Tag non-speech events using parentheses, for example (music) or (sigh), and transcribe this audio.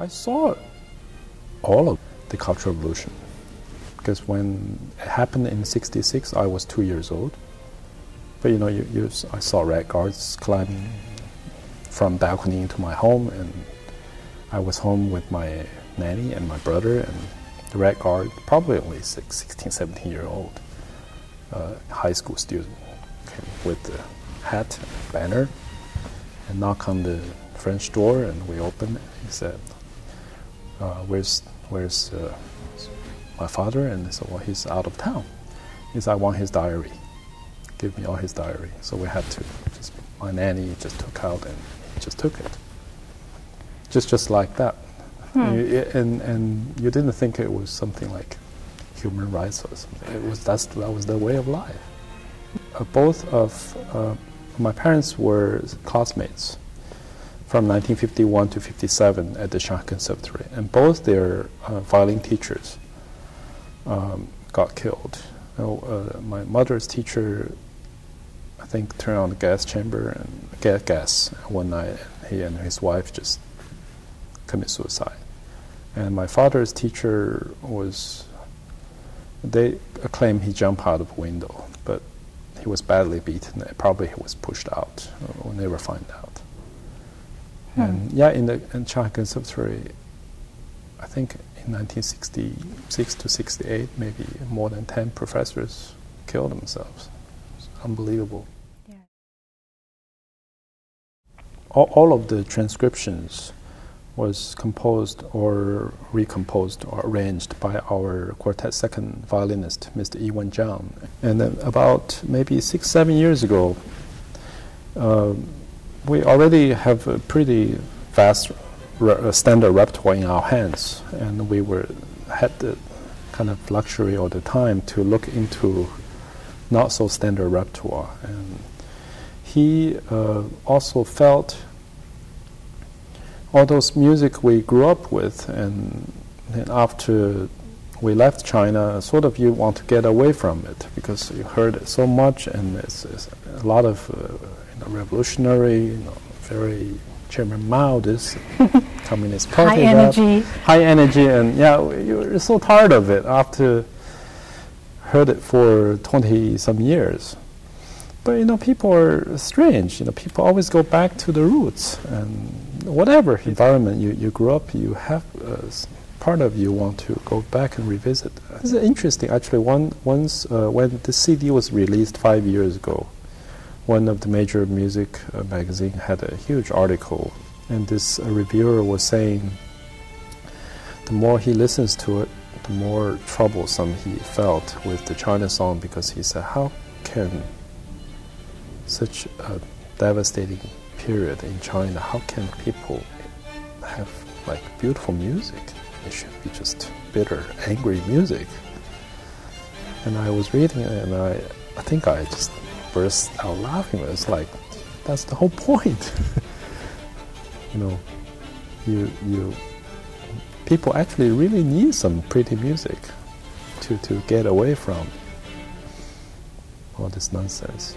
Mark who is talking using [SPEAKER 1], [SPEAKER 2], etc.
[SPEAKER 1] I saw all of the Cultural Revolution because when it happened in '66, I was two years old. But you know, you, you, I saw red guards climbing from balcony into my home, and I was home with my nanny and my brother, and the red guard, probably only six, 16, 17 year old uh, high school student, with the hat, and banner, and knock on the French door, and we opened it. He said, "Where's where's uh, my father?" And I said, "Well, he's out of town." He said, "I want his diary. Give me all his diary." So we had to just my nanny just took out and just took it, just just like that.
[SPEAKER 2] Hmm.
[SPEAKER 1] You- and and you didn't think it was something like human rights or something. It was that's that was the way of life. Uh, both of uh, my parents were classmates from 1951 to 57 at the Shanghai Conservatory, and both their uh, violin teachers um, got killed. Uh, my mother's teacher, I think, turned on the gas chamber and gas, gas one night, and he and his wife just commit suicide. And my father's teacher was, they claim he jumped out of a window, but he was badly beaten. Probably he was pushed out. We'll never find out. And yeah, in the in Conservatory, I think in 1966 to 68, maybe more than 10 professors killed themselves. It's unbelievable.
[SPEAKER 2] Yeah.
[SPEAKER 1] All, all of the transcriptions was composed or recomposed or arranged by our quartet second violinist, Mr. Yi-Wen Jiang. And then about maybe six, seven years ago, um, we already have a pretty vast re- uh, standard repertoire in our hands, and we were had the kind of luxury or the time to look into not so standard repertoire. And he uh, also felt all those music we grew up with, and then after we left China, sort of you want to get away from it because you heard it so much, and it's, it's a lot of uh, you know, revolutionary, you know, very Chairman Mao, this (laughs) communist party,
[SPEAKER 2] High
[SPEAKER 1] that,
[SPEAKER 2] energy.
[SPEAKER 1] high energy, and yeah, you're so tired of it after heard it for 20 some years. But you know, people are strange. You know, people always go back to the roots, and whatever environment you, you grew up, you have uh, part of you want to go back and revisit. It's interesting, actually. One once uh, when the CD was released five years ago, one of the major music uh, magazine had a huge article, and this uh, reviewer was saying the more he listens to it, the more troublesome he felt with the Chinasong because he said, "How can such a devastating period in China, how can people have like beautiful music? It should be just bitter, angry music." And I was reading it, and I, I think I just burst out laughing. It's like, that's the whole point. (laughs) you know, you you people actually really need some pretty music to to get away from all this nonsense.